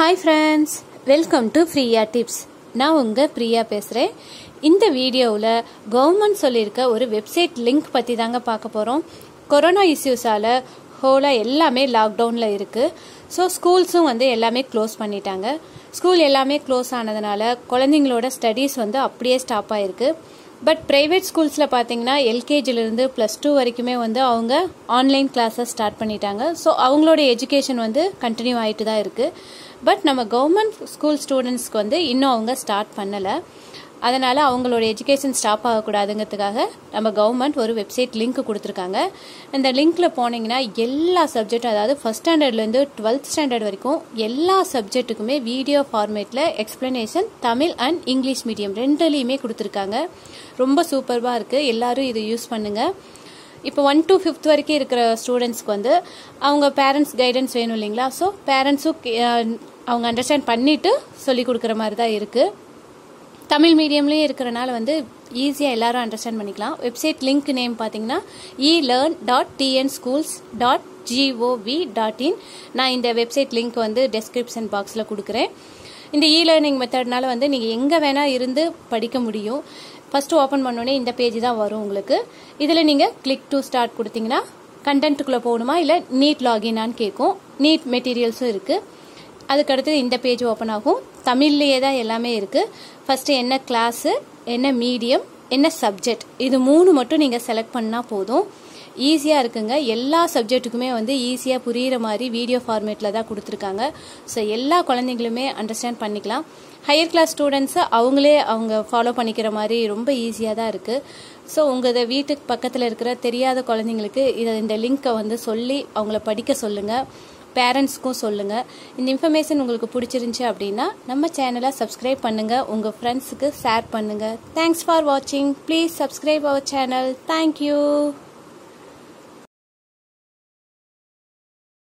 Hi friends welcome to Priya tips நான் உங்கள் பிரியா பேசுகிறேன் இந்த வீடியோவில் கவர்மெண்ட் சொல்லியிருக்க ஒரு வெப்சைட் லிங்க் பற்றி தாங்க பார்க்க போகிறோம் கொரோனா இஷ்யூஸால் ஹோலாக எல்லாமே லாக்டவுனில் இருக்குது ஸோ ஸ்கூல்ஸும் வந்து எல்லாமே க்ளோஸ் பண்ணிட்டாங்க. ஸ்கூல் எல்லாமே க்ளோஸ் ஆனதுனால குழந்தைங்களோட ஸ்டடீஸ் வந்து அப்படியே ஸ்டாப் ஆகிருக்கு பட் ப்ரைவேட் ஸ்கூல்ஸில் பார்த்தீங்கன்னா எல்கேஜிலேருந்து ப்ளஸ் டூ வரைக்குமே வந்து அவங்க ஆன்லைன் கிளாஸஸ் ஸ்டார்ட் பண்ணிட்டாங்க. ஸோ அவங்களோட எஜுகேஷன் வந்து கண்டினியூ ஆகிட்டு தான் இருக்குது பட் நம்ம கவர்மெண்ட் ஸ்கூல் ஸ்டூடெண்ட்ஸ்க்கு வந்து இன்னும் அவங்க ஸ்டார்ட் பண்ணலை. அதனால் அவங்களோட எஜுகேஷன் ஸ்டாப் ஆகக்கூடாதுங்கிறதுக்காக நம்ம கவர்மெண்ட் ஒரு வெப்சைட் லிங்க் கொடுத்துருக்காங்க. இந்த லிங்க்கில் போனீங்கன்னா எல்லா சப்ஜெக்டும் அதாவது ஃபஸ்ட் ஸ்டாண்டர்ட்லேருந்து டுவெல்த் ஸ்டாண்டர்ட் வரைக்கும் எல்லா சப்ஜெக்ட்டுக்குமே வீடியோ ஃபார்மேட்டில் explanation Tamil and English medium ரெண்டுலேயுமே கொடுத்துருக்காங்க. ரொம்ப சூப்பர்வாக இருக்குது எல்லோரும் இதை யூஸ் பண்ணுங்கள் இப்போ ஒன் டு ஃபிஃப்த் வரைக்கும் இருக்கிற ஸ்டூடெண்ட்ஸ்க்கு வந்து அவங்க பேரண்ட்ஸ் கைடன்ஸ் வேணும் இல்லைங்களா? ஸோ பேரண்ட்ஸும் அவங்க அண்டர்ஸ்டாண்ட் பண்ணிவிட்டு சொல்லி கொடுக்குற மாதிரி தான் இருக்குது தமிழ் மீடியம்லேயும் இருக்கிறனால வந்து ஈஸியாக எல்லாரும் அண்டர்ஸ்டாண்ட் பண்ணிக்கலாம். வெப்சைட் லிங்க் நேம் பார்த்தீங்கன்னா e learn dot TN schools dot G O V dot in நான் இந்த வெப்சைட் லிங்க் வந்து டெஸ்கிரிப்ஷன் பாக்ஸில் கொடுக்குறேன். இந்த இ லேர்னிங் மெத்தட்னால வந்து நீங்கள் எங்கே வேணால் இருந்து படிக்க முடியும். ஃபஸ்ட்டு ஓப்பன் பண்ணோடனே இந்த பேஜ் தான் வரும் உங்களுக்கு. இதில் நீங்கள் கிளிக் டு ஸ்டார்ட் கொடுத்தீங்கன்னா கண்டென்ட்டுக்குள்ளே போகணுமா? இல்லை நீட் லாகினான்னு கேட்கும். நீட் மெட்டீரியல்ஸும் இருக்குது அதுக்கடுத்து இந்த பேஜ் ஓப்பன் ஆகும். தமிழ்லேயே தான் எல்லாமே இருக்குது ஃபஸ்ட்டு என்ன கிளாஸு என்ன மீடியம் என்ன சப்ஜெக்ட் இது மூணு மட்டும் நீங்கள் செலக்ட் பண்ணால் போதும். ஈஸியாக இருக்குங்க. எல்லா சப்ஜெக்ட்டுக்குமே வந்து ஈஸியாக புரிகிற மாதிரி வீடியோ ஃபார்மேட்டில் தான் கொடுத்துருக்காங்க. ஸோ எல்லா குழந்தைங்களுமே அண்டர்ஸ்டாண்ட் பண்ணிக்கலாம். ஹையர் கிளாஸ் ஸ்டூடெண்ட்ஸை அவங்களே அவங்க ஃபாலோ பண்ணிக்கிற மாதிரி ரொம்ப ஈஸியாக தான் இருக்குது ஸோ உங்கள் வீட்டுக்கு பக்கத்தில் இருக்கிற தெரியாத குழந்தைங்களுக்கு இதை இந்த லிங்க்கை வந்து சொல்லி அவங்கள படிக்க சொல்லுங்கள் பேரண்ட்ஸ்க்கும் சொல்லுங்கள் இந்த இன்ஃபர்மேஷன் உங்களுக்கு பிடிச்சிருந்துச்சி அப்படின்னா நம்ம சேனலை சப்ஸ்கிரைப் பண்ணுங்கள் உங்கள் ஃப்ரெண்ட்ஸுக்கு ஷேர் பண்ணுங்கள் தேங்க்ஸ் ஃபார் வாட்சிங் please subscribe our channel thank you